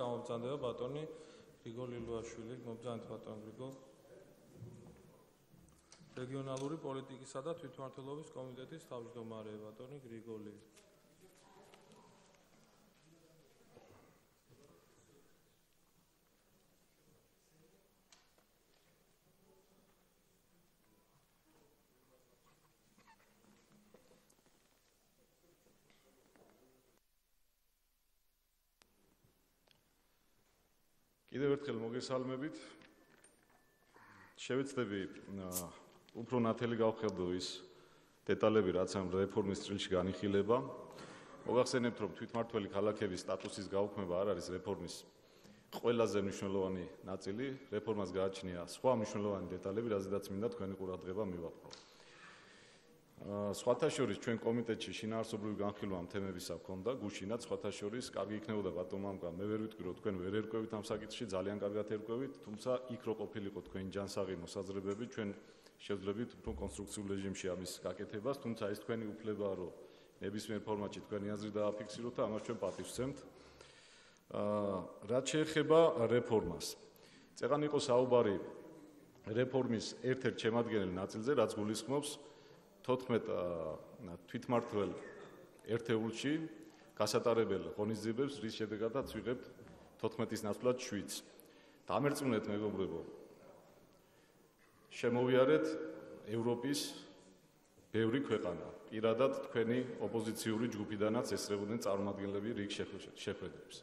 გამომწანდება ბატონი გრიგოლ ილუაშვილი. მოგზავნით ბატონ გრიგოლ. რეგიონალური პოლიტიკისა და თვითმმართველობის კომიტეტის თავმჯდომარე ბატონი გრიგოლი. კიდევ ერთხელ მოგესალმებით. შევეცდები უფრო ნათელი გავხედო ის დეტალები, რაც ამ რეფორმის წილში განიხილება. მოგახსენებთ, რომ თვითმართველი ქალაქების სტატუსის გაუქმება არ არის რეფორმის ყველაზე მნიშვნელოვანი ნაწილი. რეფორმას გააჩნია სხვა მნიშვნელოვანი დეტალები, რაზედაც მინდა თქვენი ყურადღება მივაპყრო. სხვათა შორის ჩვენ კომიტეტში შინაარსობრივი განხილვა ამ თემებისა გქონდა გუშინაც სხვათა შორის კარგი იქნებოდა ბატონ მამკა მე ვერ ვიტყვი რომ თქვენ ვერ ერკვევით ამ საკითხში ძალიან კარგად ერკვევით თუმცა იქ რო ყოფილიყო თქვენი ჯანსაღი მოსაზრებები ჩვენ შევძლებთ უფრო კონსტრუქციულ რეჟიმში ამის გაკეთებას თუმცა ეს თქვენი უფლებაა რომ ნებისმიერ ფორმატში თქვენი აზრი დააფიქსიროთ და ამას ჩვენ პატივს ვცემთ აა რაც შეეხება რეფორმას. წეგან იყო საუბარი რეფორმის ერთ-ერთ შემადგენელ ნაწილზე რაც გულისხმობს 14 თვითმართველ ერთეულში გასატარებელ ღონისძიებებს, რის შედეგადაც ვიღებთ 14-ის ნაცვლად 7-ს. დამერწმუნეთ მეგობრებო. შემოვიარეთ ევროპის ბევრი ქვეყანა. პირადად თქვენი ოპოზიციური ჯგუფიდანაც ესწრებოდნენ წარმომადგენლები რიგ შეხვედრებს.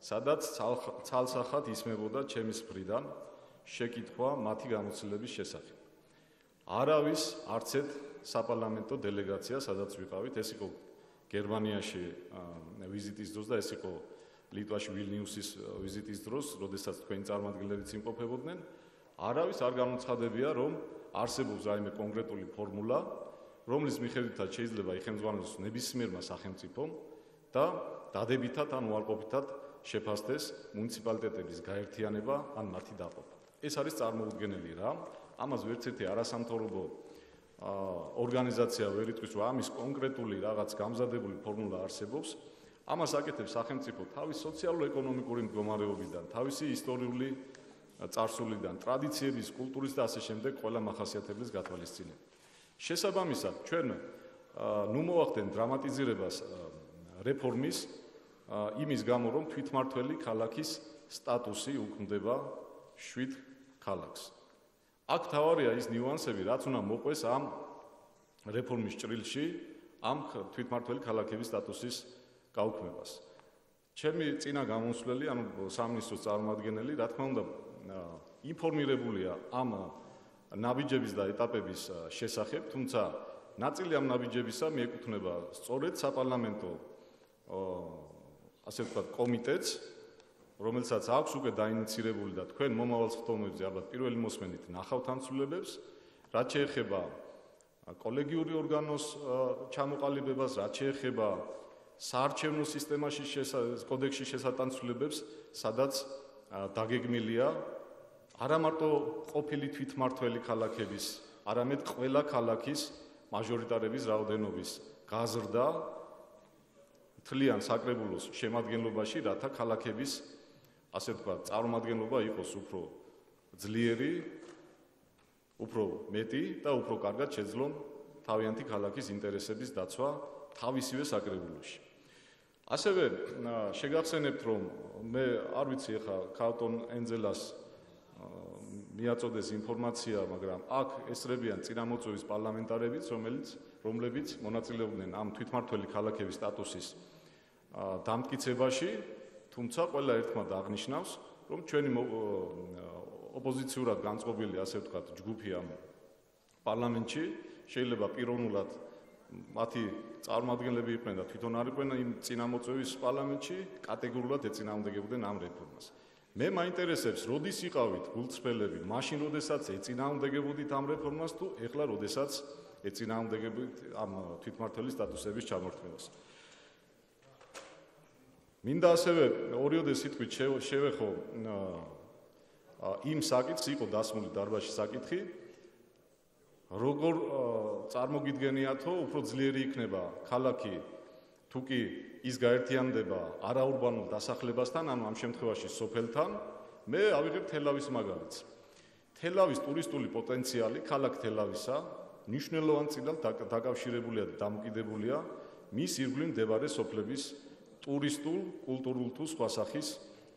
სადაც ცალსახად ისმებოდა ჩემის მხრიდან შეკითხვა მათი გამოცდილების შესახებ. არავის არცეთ საპარლამენტო დელეგაცია, სადაც ვიყავით, ეს იყო გერმანიაში ვიზიტის დროს და ეს იყო ლიტვაში ვილნიუსის ვიზიტის დროს, როდესაც თქვენი წარმომადგენლებიც იმყოფებოდნენ. არავის არ გამოცხადებია, რომ არსებობს რაიმე კონკრეტული ფორმულა, რომლის მიხედვითაც შეიძლება იხელმძღვანელოს ნებისმიერმა სახელმწიფომ და დადებითად ან უარყოფითად შეფასდეს მუნიციპალიტეტების გაერთიანება ან მათი დაყოფა. ეს არის წარმოუდგენელი რა. ამას ვერც ერთი არასამთავრობო ორგანიზაცია ვერ იტყვის, რომ ამის კონკრეტული რაღაც გამზადებული ფორმულა არსებობს. ამას აკეთებს სახელმწიფო თავის სოციალურ-ეკონომიკური მდგომარეობიდან, თავისი ისტორიული წარსულიდან, ტრადიციების, კულტურის და ასე შემდეგ ყველა מחასიათებლის გათვალისწინებით. შესაბამისად, ჩვენ ნუ მოახდენ დრამატიზირებას რეფორმის იმის გამო, რომ თვითმართველი ქალაქის სტატუსი უქმდება 7 ქალაქს. აქ თავარია ის ნიუანსები, რაც უნდა მოყვეს ამ რეფორმის ჭრილში, ამ თვითმართველი ქალაქების სტატუსის გაუქმებას. ჩემი წინა გამოსვლელი, ანუ სამინისტროს წარმომადგენელი, რა თქმა უნდა, ინფორმირებულია ამ ნაბიჯების და ეტაპების შესახებ, თუმცა ნაწილი ამ ნაბიჯებისა მიეკუთვნება სწორედ საპარლამენტო ასე ვთქვათ კომიტეტს, რომელსაც აქვს უკვე დაინიცირებული და თქვენ მომავალ ხტომებზე ალბათ პირველი მოსმენით ნახავთ ამცულებებს, რაც შეეხება კოლეგიური ორგანოს ჩამოყალიბებას, რაც შეეხება საარჩევნო სისტემაში კოდექსში შესატანცულებებს, სადაც დაგეგმილია არა მარტო ყოფილი თვითმართველი ქალაქების, არამედ ყველა ქალაქის მაჟორიტარების რაოდენობის გაზრდა თლიან საკრებულოს შემადგენლობაში, რათა ქალაქების ასე თქვა, წარმომადგენლობა იყოს უფრო ძლიერი, უფრო მეტი და უფრო კარგად შეძლონ თავიანთი ქალაქის ინტერესების დაცვა თავისივე საკრებულოში. ასევე შეგახსენებთ, რომ მე არ ვიცი ახლა ქალტონ ენძელას მიაწოდეს ინფორმაცია, მაგრამ აქ ესრებიან წინამოწვევის პარლამენტარებიც, რომელიც რომლებიც მონაწილეობდნენ ამ თვითმართველი ქალაქების სტატუსის დამტკიცებაში თუმცა ყველა ერთმანეთს აღნიშნავს, რომ ჩვენი ოპოზიციურად განწყობილი, ასე ვთქვათ, ჯგუფი ამ პარლამენტში შეიძლება პიროვნულად მათი წარმომადგენლები იყვნენ და თვითონ არ იყვნენ იმ წინამოწვევის პარლამენტში, კატეგორიულად ეწინააღმდეგებოდნენ ამ რეფორმას. მე მაინტერესებს, როდის იყავით გულწრფელები, მაშინ როდესაც ეწინააღმდეგებოდით ამ რეფორმას თუ ეხლა როდესაც ეწინააღმდეგებოდით ამ თვითმართველის სტატუსების ჩამორთმევას. მინდა ასევე ორიოდე სიტყვით შევეხო იმ საკითხს იყო დასმული დარბაზში საკითხი როგორ წარმოგიდგენიათო უფრო ძლიერი იქნება ქალაქი თუ კი ის გაერთიანდება არაურბანულ დასახლებასთან, ანუ ამ შემთხვევაში სოფელთან, მე ავიღებ თელავის მაგალითს. თელავის ტურისტული პოტენციალი ქალაქ თელავისა ნიშნულოვანწილად დაკავშირებულია და დამოკიდებულია მის ირგვლივ მდებარე სოფლების ტურისტულ, კულტურულ თუ სხვა სახის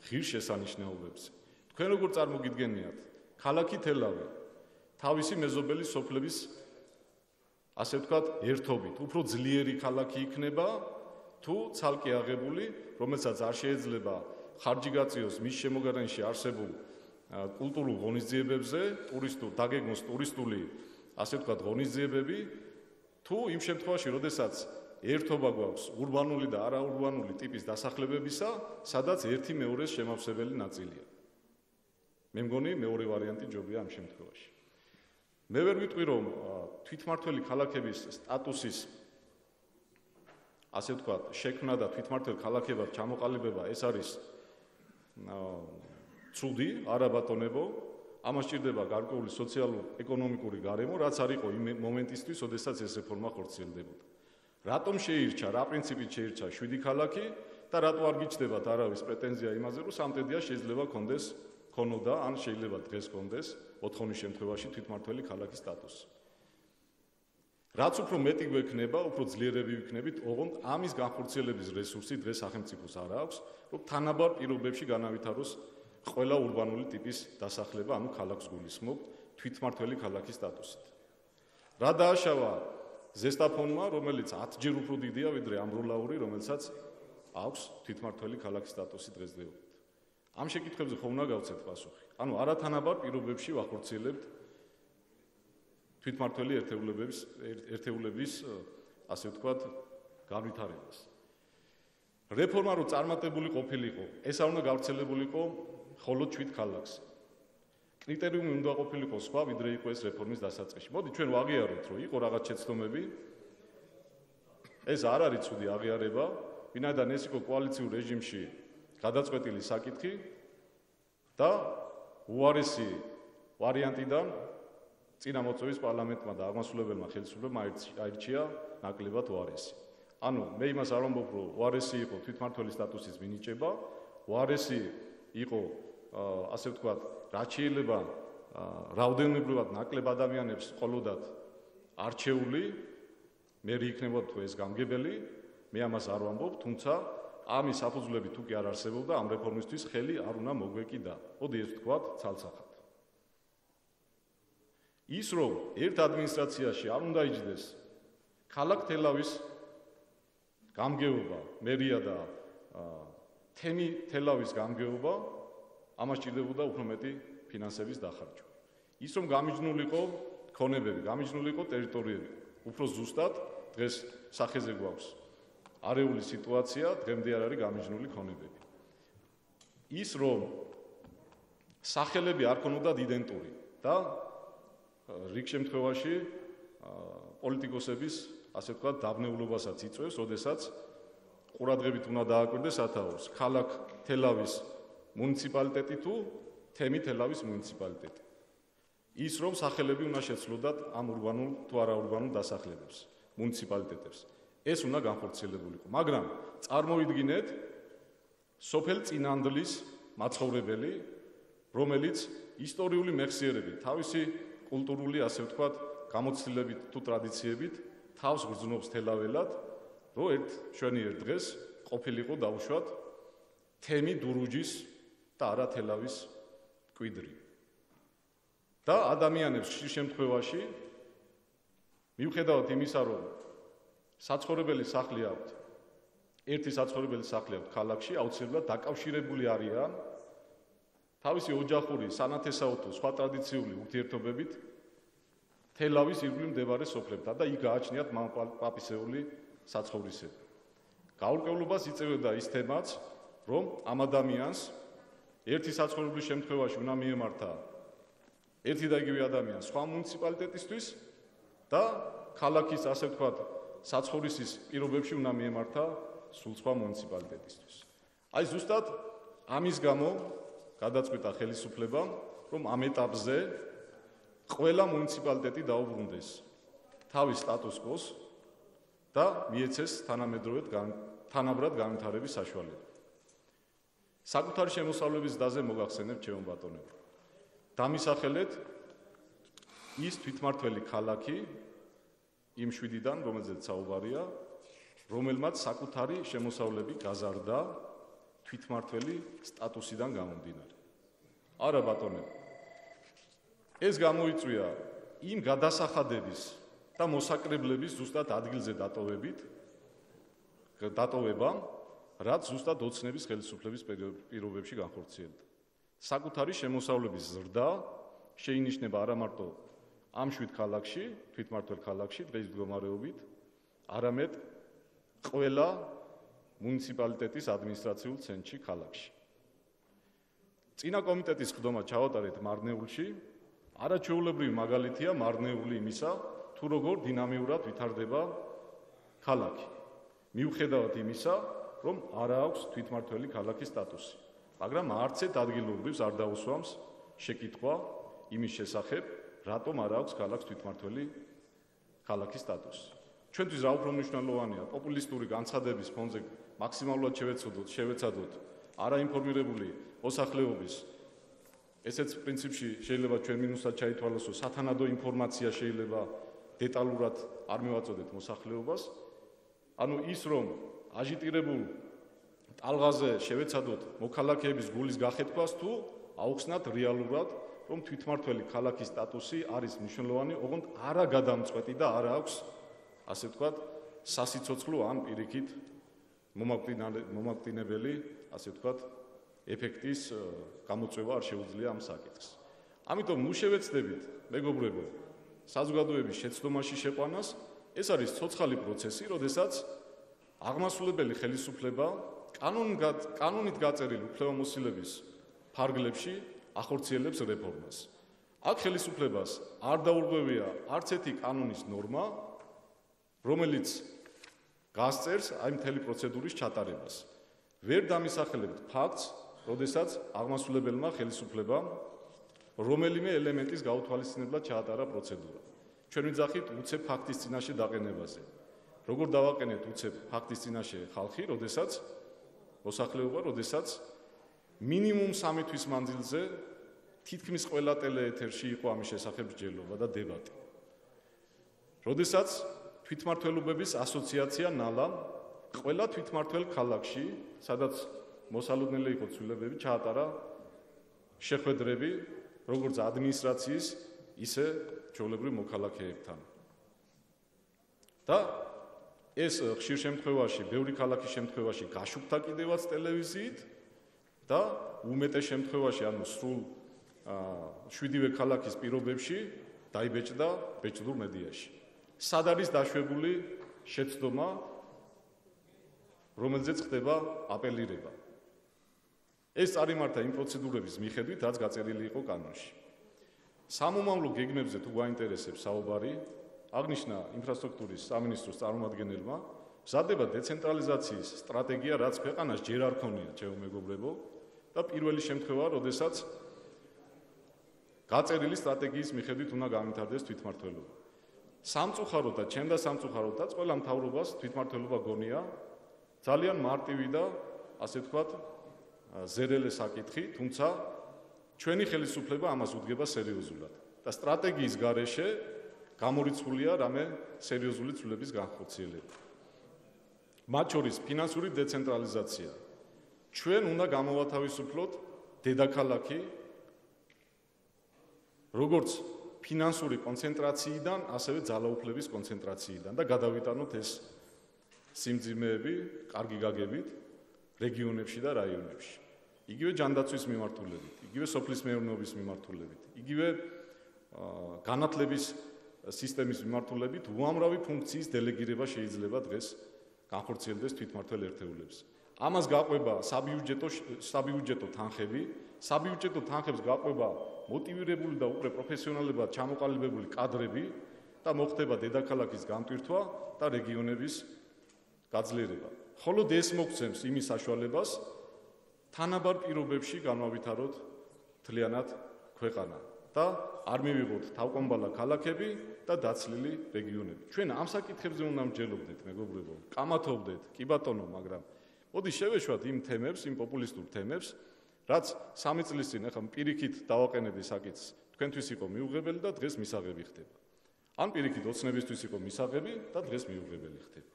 ღირსშესანიშნაობებზე. თქვენ როგორ წარმოგიდგენიათ, ქალაქი თელავი. თავისი მეზობელი სოფლების ასე ვთქვათ, ერთობით, უფრო ძლიერი ქალაქი იქნება თუ ცალკე აღებული, რომელსაც არ შეიძლება ხარჯი გაწიოს მის შემოგარენში არსებულ კულტურულ ღონისძიებებზე, ტურისტულ დაგეგმოს ტურისტული ასე ვთქვათ ღონისძიებები, თუ იმ შემთხვევაში, როდესაც ერთობა გვაქვს урბანული და არაურბანული ტიპის დასახლებებისა, სადაც ერთი მეორეს შემავსებელი ნაწილია. მე მგონი მეორე ვარიანტი ჯობია ამ შემთხვევაში. მე ვერ ვიტყვი რომ თვითმართველი ქალაქების სტატუსის ასე ვთქვათ, შექმნა და თვითმართველ ქალაქებად ჩამოყალიბება ეს არის ცუდი, არაბატონებო, ამას ჭირდება გარკვეული სოციალურ-ეკონომიკური გარემო, რაც არ იყო იმ მომენტისთვის, როდესაც ეს რეფორმა ხორციელდებოდა. რატომ შეირჩა, რა პრინციპით შეირჩა 7 ქალაქი და რატო არ გიჩნდებათ არავის პრეტენზია იმაზე, რომ სამტედია შეიძლება კონდეს ქონოდა, ან შეიძლება დღეს კონდეს 4-ონის შემთხვევაში თვითმართველი ქალაქის სტატუსი. რაც უფრო მეტი გვექნება, უფრო ძლიერები ვიქნებით, ოღონდ ამის განხორციელების რესურსი დღეს სახელმწიფოს არ აქვს, რომ თანაბარ პირობებში განავითაროს ყველა урბანული ტიპის დასახლება, ანუ ქალაქს გულისხმობ თვითმართველი ქალაქის სტატუსით. რა დააშავა ზესტაფონმა, რომელიც 10 ჯერ უფრო დიდია ვიდრე ამბროლაური, რომელსაც აქვს თვითმართველი ქალაქის სტატუსი დღესდღეობით. ამ შეკითხვებზე ხომ უნდა გავცეთ პასუხი? ანუ არათანაბარ პირობებში ვახორციელებთ თვითმართველი ერთეულებების ერთეულების ასე ვთქვათ განვითარებას. რეფორმა რო წარმატებული ყოფილიყო, ეს არ უნდა გავრცელებულიყო ხოლო თვით ქალაქს. კრიტერიუმი უნდა ყოფილიყო სხვა, ვიდრე იყო ეს რეფორმის დასაწყისში. მოდი ჩვენ ვაღიაროთ, რომ იყო რაღაც შეცდომები. ეს არ არის ცუდი აღიარება, ვინაიდან ეს იყო კოალიციურ რეჟიმში გადაწყვეტილი საკითხი და უარესი ვარიანტიდან წინა მოწვევის პარლამენტმა და აღმასრულებელმა ხელისუფლებამ აირჩია ნაკლებად უარესი. ანუ მე იმას არ ვამბობ, რომ უარესი იყო თვითმართველი სტატუსის მინიჭება, უარესი იყო ასე ვთქვათ, რაც შეიძლება რაოდენობრივად ნაკლებ ადამიანებს ყოლოდათ არჩეული მე რიქნებოდ თუ ეს გამგებელი მე ამას არ ვამბობ თუმცა ამის საფუძვლები თუ კი არ არსებობდა ამ რეფორმისთვის ხელი არ უნდა მოგვეკიდა. მოდი ეს ვთქვათ ცალსახად. ის რომ ერთ ადმინისტრაციაში არ უნდა იჯდეს ქალაქ თელავის გამგეობა მერია და თემი თელავის გამგეობა ამას ჭირდებოდა უფრო მეტი ფინანსების დახარჯვა. ის რომ გამიჯნულიყო ქონებები, გამიჯნულიყო ტერიტორიები, უფრო ზუსტად დღეს სახეზე გვაქვს არეული სიტუაცია, დღემდე არ არის გამიჯნული ქონებები. ის რომ სახელები არ ქონოდათ იდენტური და რიგ შემთხვევაში პოლიტიკოსების ასე ვთქვათ დაბნეულობასაც იწვევს, ოდესაც ყურადღებით უნდა დააკვირდეს ათაურს. ქალაქ თელავის მუნიციპალიტეტი თუ თემი თელავის მუნიციპალიტეტი. ის რომ სახელები უნდა შეცვლოდათ ამ урბანულ თუ არაურბანულ დასახლებებს, მუნიციპალიტეტებს. ეს უნდა განხორციელებულიყო, მაგრამ წარმოიდგინეთ სოფელ წინანდლის მაცხოვრებელი, რომელიც ისტორიული მეხსიერებით, თავისი კულტურული, ასე ვთქვათ, გამოცდილებით თუ ტრადიციებით თავს გრძნობს თელაველად, რომ ერთ შვენიერ დღეს ყოფილიყო დაუშვათ თემი დურუჯის და არა თელავის კვიდრი. და ადამიანებს ხშირ შემთხვევაში მიუხედავად იმისა, რომ საცხოვრებელი სახლი აქვთ, ერთი საცხოვრებელი სახლი აქვთ ქალაქში, აუცილებლად დაკავშირებული არიან თავისი ოჯახური, სანათესაო სხვა ტრადიციული ურთიერთობებით თელავის ირგვლივ მდებარე სოფლებთან და იქ გააჩნიათ მამპაპისეული საცხოვრისები. გაურკვევლობას იწევდა ის თემაც, რომ ამ ადამიანს ერთი საცხოვრებლის შემთხვევაში უნდა მიემართა ერთი და იგივე ადამიანი სხვა მუნიციპალიტეტისთვის და ქალაქის ასე ვთქვათ საცხოვრისის პირობებში უნდა მიემართა სულ სხვა მუნიციპალიტეტისთვის. აი ზუსტად ამის გამო გადაწყვიტა ხელისუფლებამ რომ ამ ეტაპზე ყველა მუნიციპალიტეტი დაუბრუნდეს თავის სტატუს-კვოს და მიეცეს თანამედროვე თანაბრად განვითარების საშუალება. საკუთარი შემოსავლების დაზე მოგახსენებ ჩემო ბატონებო. დამისახელეთ ის თვითმართველი ქალაქი იმ შვიდიდან, რომელზეც საუბარია, რომელმაც საკუთარი შემოსავლები გაზარდა თვითმართველი სტატუსიდან გამომდინარე. არა ბატონებო. ეს გამოიწვია იმ გადასახადების და მოსაკრებლების ზუსტად ადგილზე დატოვებით დატოვებამ, რაც ზუსტად ოცნების ხელისუფლების პირობებში განხორციელდა. საკუთარი შემოსავლების ზრდა შეინიშნება არა მარტო ამ შვიდ ქალაქში, თვითმართველ ქალაქში დღეს მდგომარეობით, არამედ ყველა მუნიციპალიტეტის ადმინისტრაციულ ცენტრში ქალაქში. წინა კომიტეტის ხდომა ჩავატარეთ მარნეულში, არაჩვეულებრივი მაგალითია მარნეული იმისა, თუ როგორ დინამიურად ვითარდება ქალაქი. მიუხედავად იმისა, რომ არ აქვს თვითმართველი ქალაქის სტატუსი, მაგრამ არც ერთ ადგილობრივს არ დაუსვამს შეკითხვა იმის შესახებ, რატომ არ აქვს ქალაქს თვითმართველი ქალაქის სტატუსი. ჩვენთვის რა უფრო მნიშვნელოვანია? პოპულისტური განცხადების ფონზე მაქსიმალურად შევეცოდოთ, შევეცადოთ არაინფორმირებული მოსახლეობის. ესეც პრინციპში შეიძლება ჩვენ მინუსად ჩაითვალოსო სათანადო ინფორმაცია შეიძლება დეტალურად არ მევაწოდეთ მოსახლეობას. ანუ ის რომ აჟიტირებულ ტალღაზე შევეცადოთ მოქალაქეების გულის გახეთქვას თუ აუხსნათ რეალურად რომ თვითმართველი ქალაქის სტატუსი არის მნიშვნელოვანი, ოღონდ არა გადამწყვეტი და არა აქვს ასე ვთქვათ სასიცოცხლო ან პირიქით მომაკვდინებელი, ასე ვთქვათ, ეფექტის გამოწვევა არ შეუძლია ამ საკითხს. ამიტომ ნუ შევეცდებით, მეგობრებო, საზოგადოების შეცდომაში შეყვანას, ეს არის ცოცხალი პროცესი, როდესაც აღმასრულებელი ხელისუფლება კანონით გაწერილ უფლებამოსილების ფარგლებში ახორციელებს რეფორმას. აქ ხელისუფლებას არ დაურღვევია არც ერთი კანონის ნორმა, რომელიც გასწერს აი მთელი პროცედურის ჩატარებას. ვერ დამისახელებთ ფაქტს, როდესაც აღმასრულებელმა ხელისუფლებამ რომელიმე ელემენტის გაუთვალისწინებლად ჩაატარა პროცედურა. ჩვენ ვიძახით უცებ ფაქტის წინაშე დაყენებაზე. როგორ დავაყენეთ უცებ ფაქტის წინაშე ხალხი, როდესაც მოსახლეობა, როდესაც მინიმუმ 3 თვის მანძილზე თითქმის ყველა ტელეეთერში იყო ამის შესახებ ჯელობა და დებატი. როდესაც თვითმართველობების ასოციაცია ნალა ყველა თვითმართველ ქალაქში, სადაც მოსალოდნელი იყო ცვლილებები, ჩაატარა შეხვედრები როგორც ადმინისტრაციის, ისე ჩვეულებრივ მოქალაქეებთან. და ეს ხშირ შემთხვევაში, ბევრი ქალაქის შემთხვევაში გაშუქდა კიდევაც ტელევიზიით და უმეტეს შემთხვევაში, ანუ სრულ შვიდივე ქალაქის პირობებში დაიბეჭდა ბეჭდურ მედიაში. სად არის დაშვებული შეცდომა რომელზეც ხდება აპელირება ეს წარიმართა იმ პროცედურების მიხედვით რაც გაწერილი იყო კანონში სამომავლო გეგმებზე თუ გაინტერესებს საუბარი აღნიშნა ინფრასტრუქტურის სამინისტროს წარმომადგენელმა მზადდება დეცენტრალიზაციის სტრატეგია რაც ქვეყანას ჯერ არ ქონია ჩემო მეგობრებო და პირველი შემთხვევა როდესაც გაწერილი სტრატეგიის მიხედვით უნდა გამართდეს თვითმართველობა. სამწუხაროდ და ჩემ და სამწუხაროდაც ყველა მთავრობას თვითმართველობა გონია. ძალიან მარტივი და ასე ვთქვათ ზერელე საკითხი, თუმცა ჩვენი ხელისუფლება ამას უდგება სერიოზულად. და სტრატეგიის გარეშე გამორიცხულია რამე სერიოზული ცვლილების განხორციელება. მათ შორის ფინანსური დეცენტრალიზაცია. ჩვენ უნდა გამოვათავისუფლოთ დედაქალაქი როგორც ფინანსური კონცენტრაციიდან, ასევე ძალაუფლების კონცენტრაციიდან და გადავიტანოთ ეს სიმძიმეები კარგი გაგებით რეგიონებში და რაიონებში. იგივე ჯანდაცვის მიმართულებით, იგივე სოფლის მეურნეობის მიმართულებით, იგივე განათლების სისტემის მიმართულებით უამრავი ფუნქციის დელეგირება შეიძლება დღეს განხორციელდეს თვითმართველ ერთეულებს. ამას გაყვება საბიუჯეტო საბიუჯეტო თანხები, საბიუჯეტო თანხებს გაყვება მოტივირებული და უკვე პროფესიონალებად ჩამოყალიბებული კადრები და მოხდება დედაქალაქის გამტვირთვა და რეგიონების გაძლიერება. ხოლო ეს მოგცემს იმის საშუალებას თანაბარ პირობებში განმავითაროთ თლიანად ქვეყანა. და არ მივიღოთ თავკომბალა ქალაქები და დაცლილი რეგიონები. ჩვენ ამ საკითხებზე უნდა მსჯელობდეთ, მეგობრებო, კამათობდეთ, კი ბატონო, მაგრამ მოდი შევეშვათ იმ თემებს, იმ პოპულისტურ თემებს, რაც სამი წლის წინ ახლა პირიქით დავაყენებდი საკითხს, თქვენთვის იყო მიუღებელი და დღეს მისაღები ხდება. ან პირიქით ოცნებისთვის იყო მისაღები და დღეს მიუღებელი ხდება.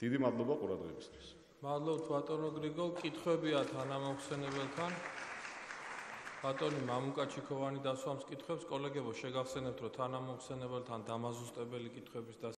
დიდი მადლობა ყურადღებისთვის. მადლობთ ბატონო გრიგოლ, კითხვებია თანამოხსენებელთან. ბატონი მამუკა ჩიქოვანი დასვამს კითხვებს, კოლეგებო შეგახსენებთ რომ თანამოხსენებელთან დამაზუსტებელი კითხვების და